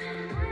Bye.